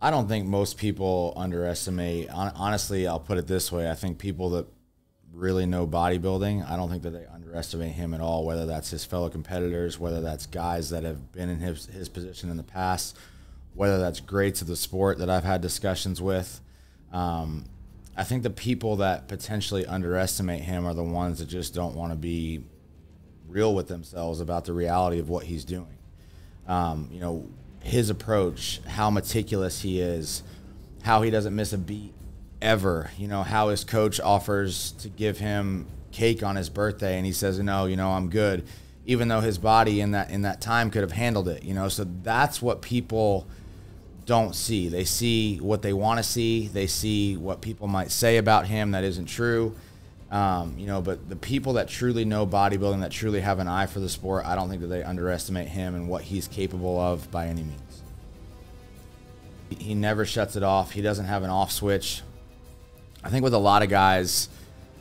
I don't think most people underestimate. Honestly, I'll put it this way: I think people that really know bodybuilding, I don't think that they underestimate him at all. Whether that's his fellow competitors, whether that's guys that have been in his his position in the past, whether that's greats of the sport that I've had discussions with. Um, I think the people that potentially underestimate him are the ones that just don't want to be real with themselves about the reality of what he's doing. Um, you know, his approach, how meticulous he is, how he doesn't miss a beat ever. You know, how his coach offers to give him cake on his birthday and he says, "No, you know, I'm good." Even though his body in that in that time could have handled it, you know. So that's what people don't see. They see what they want to see. They see what people might say about him that isn't true. Um, you know, but the people that truly know bodybuilding, that truly have an eye for the sport, I don't think that they underestimate him and what he's capable of by any means. He never shuts it off. He doesn't have an off switch. I think with a lot of guys,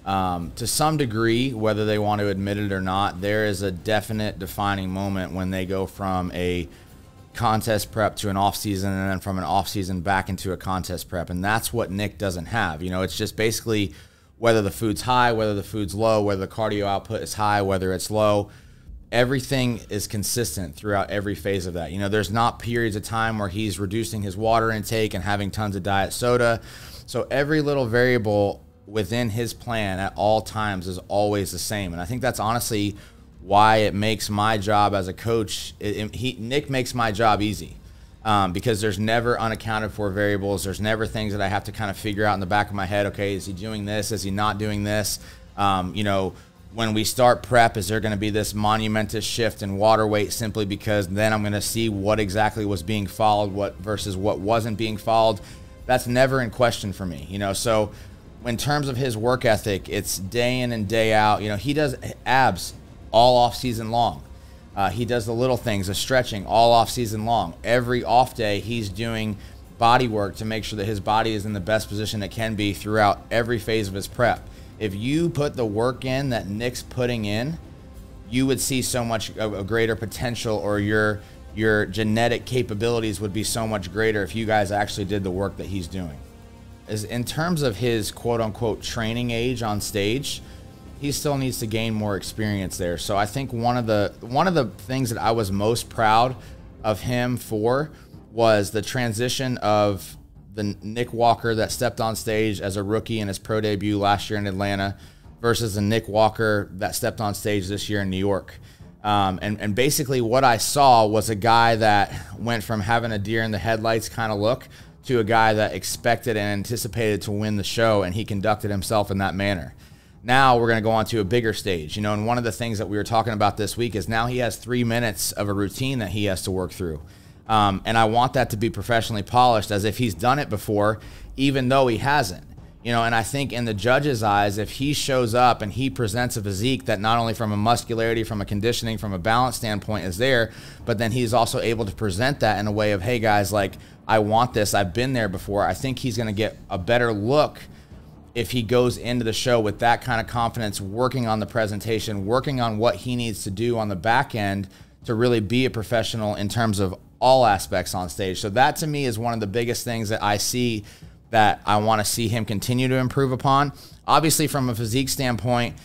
um, to some degree, whether they want to admit it or not, there is a definite defining moment when they go from a contest prep to an off season and then from an off season back into a contest prep and that's what Nick doesn't have you know it's just basically whether the food's high whether the food's low whether the cardio output is high whether it's low everything is consistent throughout every phase of that. You know there's not periods of time where he's reducing his water intake and having tons of diet soda. So every little variable within his plan at all times is always the same. And i think that's honestly why it makes my job as a coach. It, it, he, Nick makes my job easy um, because there's never unaccounted for variables. There's never things that I have to kind of figure out in the back of my head. Okay, is he doing this? Is he not doing this? Um, you know, when we start prep, is there going to be this monumentous shift in water weight simply because then I'm going to see what exactly was being followed, what versus what wasn't being followed? That's never in question for me. You know, so in terms of his work ethic, it's day in and day out. You know, he does abs all off season long. Uh, he does the little things, the stretching all off season long. Every off day, he's doing body work to make sure that his body is in the best position it can be throughout every phase of his prep. If you put the work in that Nick's putting in, you would see so much a, greater potential, or your your genetic capabilities would be so much greater if you guys actually did the work that he's doing. As in terms of his quote unquote training age on stage, he still needs to gain more experience there. So I think one of the one of the things that I was most proud of him for was the transition of the Nick Walker that stepped on stage as a rookie in his pro debut last year in Atlanta versus the Nick Walker that stepped on stage this year in New York. Um, and, and basically, what I saw was a guy that went from having a deer in the headlights kind of look to a guy that expected and anticipated to win the show, and he conducted himself in that manner. Now we're going to go on to a bigger stage, you know. And one of the things that we were talking about this week is now he has three minutes of a routine that he has to work through. Um, and I want that to be professionally polished as if he's done it before, even though he hasn't. You know, and I think in the judge's eyes, if he shows up and he presents a physique that not only from a muscularity, from a conditioning, from a balance standpoint is there, but then he's also able to present that in a way of, hey guys, like I want this, I've been there before. I think he's going to get a better look if he goes into the show with that kind of confidence, working on the presentation, working on what he needs to do on the back end to really be a professional in terms of all aspects on stage. So that to me is one of the biggest things that I see that I want to see him continue to improve upon. Obviously, from a physique standpoint,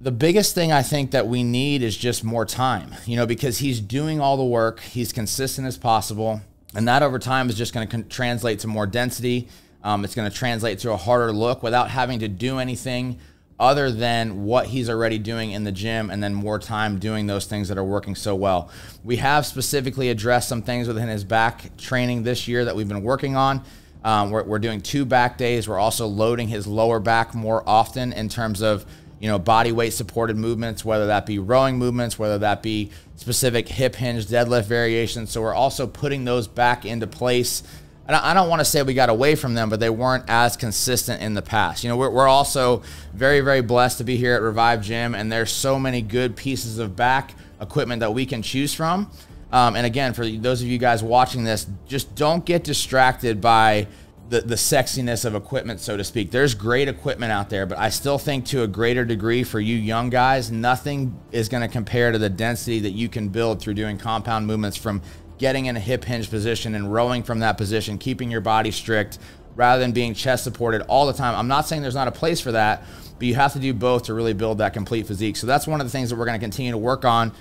the biggest thing I think that we need is just more time, you know, because he's doing all the work, he's consistent as possible, and that over time is just going to translate to more density um, it's going to translate to a harder look without having to do anything other than what he's already doing in the gym and then more time doing those things that are working so well. We have specifically addressed some things within his back training this year that we've been working on. Um, we're, we're doing two back days. We're also loading his lower back more often in terms of you know body weight supported movements, whether that be rowing movements, whether that be specific hip hinge deadlift variations. So we're also putting those back into place I don't want to say we got away from them, but they weren't as consistent in the past. You know, we're, we're also very, very blessed to be here at Revive Gym, and there's so many good pieces of back equipment that we can choose from. Um, and again, for those of you guys watching this, just don't get distracted by the, the sexiness of equipment, so to speak. There's great equipment out there, but I still think to a greater degree for you young guys, nothing is going to compare to the density that you can build through doing compound movements from getting in a hip hinge position and rowing from that position, keeping your body strict rather than being chest supported all the time. I'm not saying there's not a place for that, but you have to do both to really build that complete physique. So that's one of the things that we're going to continue to work on